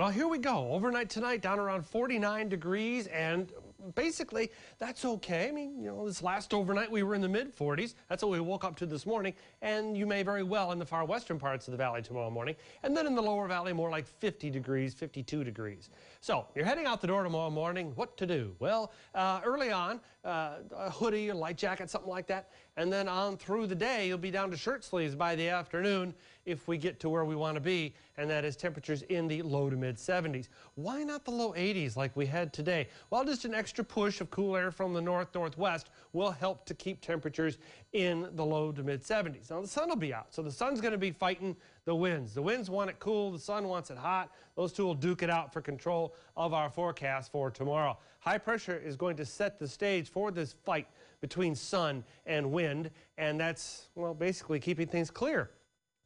Well, here we go. Overnight tonight, down around 49 degrees, and basically, that's okay. I mean, you know, this last overnight we were in the mid 40s. That's what we woke up to this morning, and you may very well in the far western parts of the valley tomorrow morning. And then in the lower valley, more like 50 degrees, 52 degrees. So you're heading out the door tomorrow morning. What to do? Well, uh, early on, uh, a hoodie, a light jacket, something like that. And then on through the day, you'll be down to shirt sleeves by the afternoon if we get to where we want to be, and that is temperatures in the low to mid 70s. Why not the low 80s like we had today? Well, just an extra push of cool air from the north northwest will help to keep temperatures in the low to mid 70s. Now, the sun will be out, so the sun's going to be fighting the winds. The winds want it cool, the sun wants it hot. Those two will duke it out for control of our forecast for tomorrow. High pressure is going to set the stage for this fight between sun and wind, and that's, well, basically keeping things clear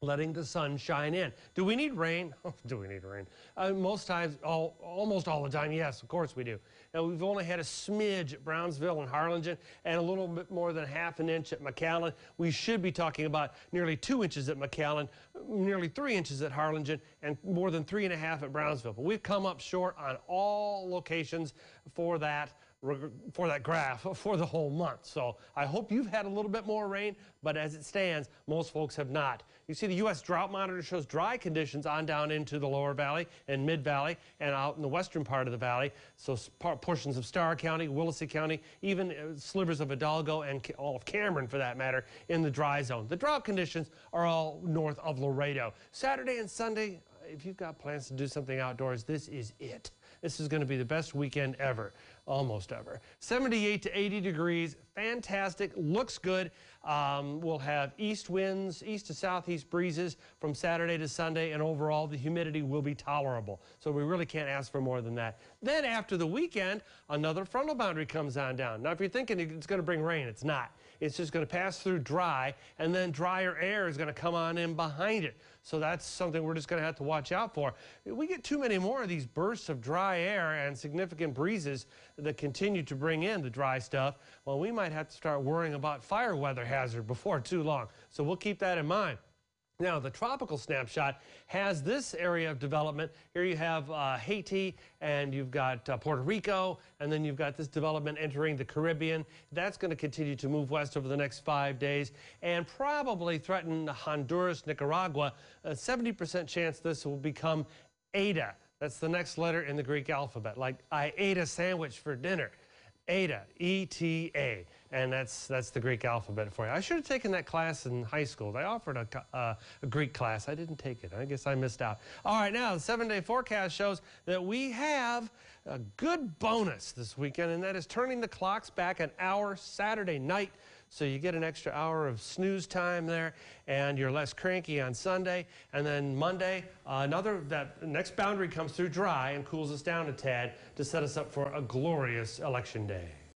letting the sun shine in. Do we need rain? do we need rain? Uh, most times, all, almost all the time, yes, of course we do. Now, we've only had a smidge at Brownsville and Harlingen and a little bit more than half an inch at McAllen. We should be talking about nearly two inches at McAllen, nearly three inches at Harlingen, and more than three and a half at Brownsville. But we've come up short on all locations for that for that graph for the whole month. So I hope you've had a little bit more rain, but as it stands, most folks have not. You see the U.S. Drought Monitor shows dry conditions on down into the lower valley and mid valley and out in the western part of the valley. So portions of Starr County, Willacy County, even uh, slivers of Hidalgo and all of Cameron for that matter in the dry zone. The drought conditions are all north of Laredo. Saturday and Sunday, if you've got plans to do something outdoors, this is it. This is going to be the best weekend ever, almost ever. 78 to 80 degrees, fantastic, looks good. Um, we'll have east winds, east to southeast breezes from Saturday to Sunday, and overall the humidity will be tolerable. So we really can't ask for more than that. Then after the weekend, another frontal boundary comes on down. Now, if you're thinking it's going to bring rain, it's not. It's just going to pass through dry, and then drier air is going to come on in behind it. So that's something we're just going to have to watch out for. If we get too many more of these bursts of dry air and significant breezes that continue to bring in the dry stuff, well, we might have to start worrying about fire weather hazard before too long. So we'll keep that in mind. Now, the tropical snapshot has this area of development. Here you have uh, Haiti, and you've got uh, Puerto Rico, and then you've got this development entering the Caribbean. That's going to continue to move west over the next five days and probably threaten Honduras, Nicaragua. A 70% chance this will become Eta. That's the next letter in the Greek alphabet, like I ate a sandwich for dinner. Eta, E-T-A, and that's that's the Greek alphabet for you. I should have taken that class in high school. They offered a, uh, a Greek class. I didn't take it. I guess I missed out. All right, now the seven-day forecast shows that we have a good bonus this weekend, and that is turning the clocks back an hour Saturday night. So you get an extra hour of snooze time there, and you're less cranky on Sunday. And then Monday, uh, another that next boundary comes through dry and cools us down a tad to set us up for a glorious election day.